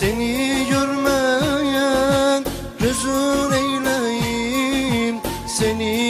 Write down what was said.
Seni görmeyen huzur eyleyim. Seni